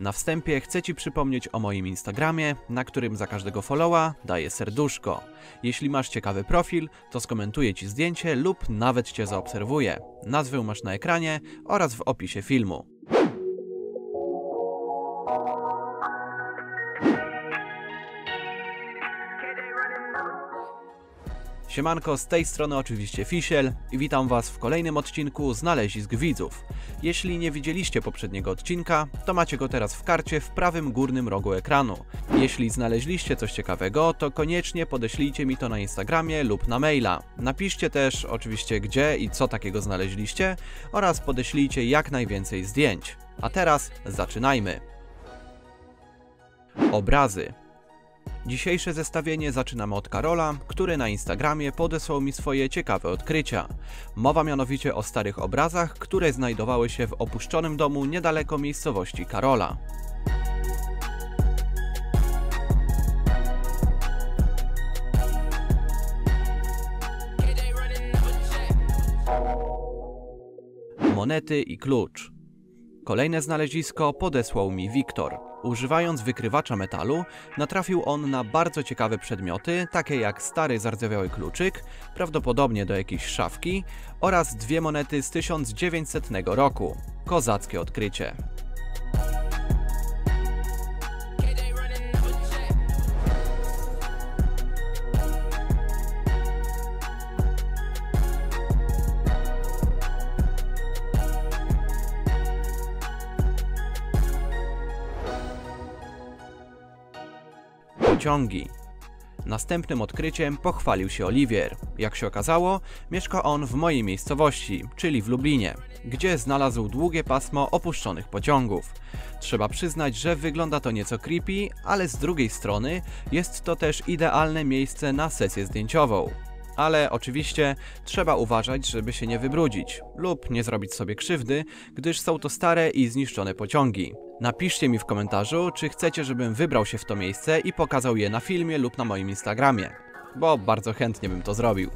Na wstępie chcę Ci przypomnieć o moim Instagramie, na którym za każdego followa daję serduszko. Jeśli masz ciekawy profil, to skomentuję Ci zdjęcie lub nawet Cię zaobserwuję. Nazwę masz na ekranie oraz w opisie filmu. Siemanko, z tej strony oczywiście Fisiel i witam Was w kolejnym odcinku Znalezisk Widzów. Jeśli nie widzieliście poprzedniego odcinka, to macie go teraz w karcie w prawym górnym rogu ekranu. Jeśli znaleźliście coś ciekawego, to koniecznie podeślijcie mi to na Instagramie lub na maila. Napiszcie też oczywiście gdzie i co takiego znaleźliście oraz podeślijcie jak najwięcej zdjęć. A teraz zaczynajmy. Obrazy. Dzisiejsze zestawienie zaczynamy od Karola, który na Instagramie podesłał mi swoje ciekawe odkrycia. Mowa mianowicie o starych obrazach, które znajdowały się w opuszczonym domu niedaleko miejscowości Karola. Monety i klucz. Kolejne znalezisko podesłał mi Wiktor. Używając wykrywacza metalu, natrafił on na bardzo ciekawe przedmioty, takie jak stary zardzewiały kluczyk, prawdopodobnie do jakiejś szafki, oraz dwie monety z 1900 roku. Kozackie odkrycie. Pociągi. Następnym odkryciem pochwalił się Oliwier. Jak się okazało, mieszka on w mojej miejscowości, czyli w Lublinie, gdzie znalazł długie pasmo opuszczonych pociągów. Trzeba przyznać, że wygląda to nieco creepy, ale z drugiej strony jest to też idealne miejsce na sesję zdjęciową. Ale oczywiście trzeba uważać, żeby się nie wybrudzić lub nie zrobić sobie krzywdy, gdyż są to stare i zniszczone pociągi. Napiszcie mi w komentarzu, czy chcecie, żebym wybrał się w to miejsce i pokazał je na filmie lub na moim Instagramie, bo bardzo chętnie bym to zrobił.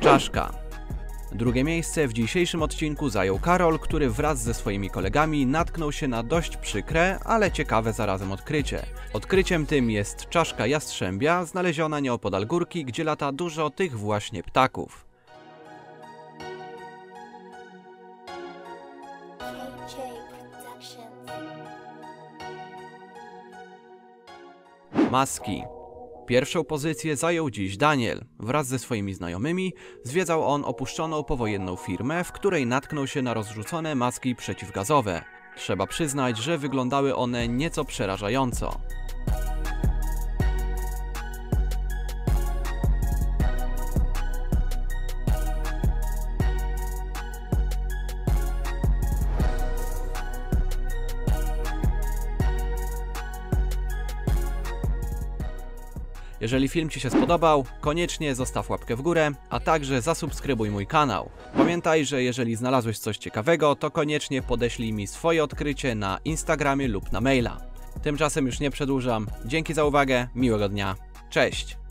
Czaszka. Drugie miejsce w dzisiejszym odcinku zajął Karol, który wraz ze swoimi kolegami natknął się na dość przykre, ale ciekawe zarazem odkrycie. Odkryciem tym jest czaszka jastrzębia, znaleziona nieopodal górki, gdzie lata dużo tych właśnie ptaków. Maski. Pierwszą pozycję zajął dziś Daniel. Wraz ze swoimi znajomymi zwiedzał on opuszczoną powojenną firmę, w której natknął się na rozrzucone maski przeciwgazowe. Trzeba przyznać, że wyglądały one nieco przerażająco. Jeżeli film Ci się spodobał, koniecznie zostaw łapkę w górę, a także zasubskrybuj mój kanał. Pamiętaj, że jeżeli znalazłeś coś ciekawego, to koniecznie podeślij mi swoje odkrycie na Instagramie lub na maila. Tymczasem już nie przedłużam. Dzięki za uwagę, miłego dnia. Cześć!